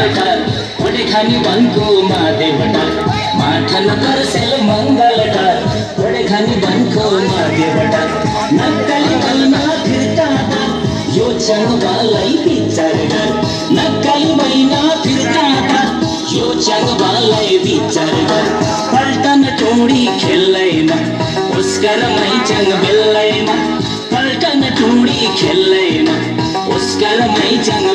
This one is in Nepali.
मङ्गलटार भोटे खानी बनको महादेवटार माठा नगर सेल मङ्गलटार भोटे खानी बनको महादेवटार नक्कली बलमा फिर्ता यो चङ्गबालाई विचार गर नक्कली महिना फिर्ता यो चङ्गबालाई विचार गर पलटन टोडी खेल्दैन उसकर मै चङ्ग बेल्दैन पल्टन टोडी खेल्दैन उसकर मै चङ्ग